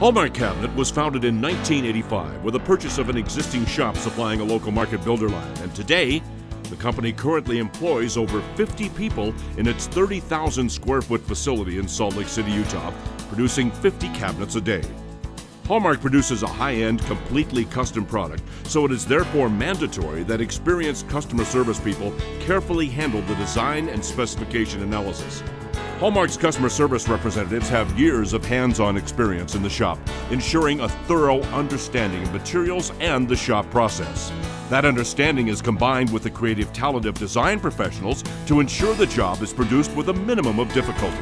Hallmark Cabinet was founded in 1985 with the purchase of an existing shop supplying a local market builder line, and today, the company currently employs over 50 people in its 30,000 square foot facility in Salt Lake City, Utah, producing 50 cabinets a day. Hallmark produces a high end, completely custom product, so it is therefore mandatory that experienced customer service people carefully handle the design and specification analysis. Hallmark's customer service representatives have years of hands on experience in the shop, ensuring a thorough understanding of materials and the shop process. That understanding is combined with the creative talent of design professionals to ensure the job is produced with a minimum of difficulty.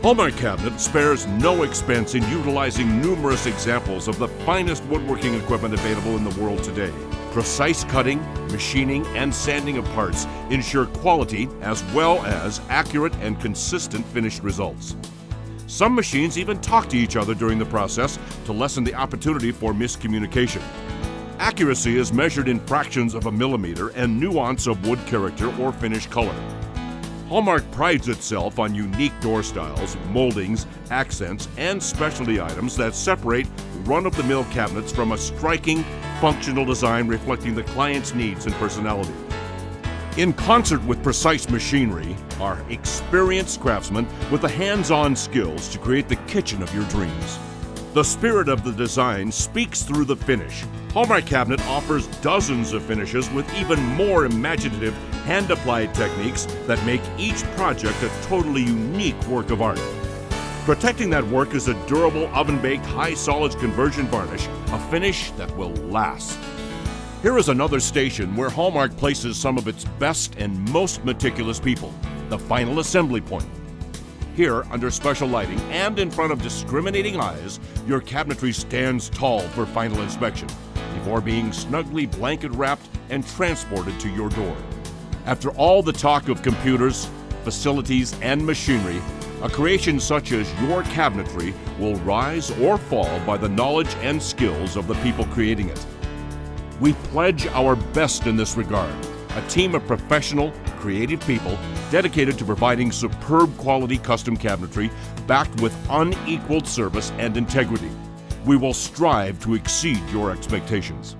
Hallmark Cabinet spares no expense in utilizing numerous examples of the finest woodworking equipment available in the world today. Precise cutting, machining, and sanding of parts ensure quality as well as accurate and consistent finished results. Some machines even talk to each other during the process to lessen the opportunity for miscommunication. Accuracy is measured in fractions of a millimeter and nuance of wood character or finish color. Hallmark prides itself on unique door styles, moldings, accents, and specialty items that separate run of the mill cabinets from a striking, functional design reflecting the client's needs and personality. In concert with precise machinery are experienced craftsmen with the hands on skills to create the kitchen of your dreams. The spirit of the design speaks through the finish. Hallmark Cabinet offers dozens of finishes with even more imaginative hand applied techniques that make each project a totally unique work of art. Protecting that work is a durable oven baked high solids conversion varnish, a finish that will last. Here is another station where Hallmark places some of its best and most meticulous people the final assembly point. Here, under special lighting and in front of discriminating eyes, your cabinetry stands tall for final inspection before being snugly blanket wrapped and transported to your door. After all the talk of computers, facilities, and machinery, a creation such as your cabinetry will rise or fall by the knowledge and skills of the people creating it. We pledge our best in this regard a team of professional, creative people dedicated to providing superb quality custom cabinetry backed with unequaled service and integrity. We will strive to exceed your expectations.